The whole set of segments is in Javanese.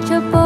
就不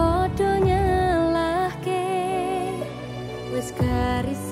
Podo nyalahke. Wis garis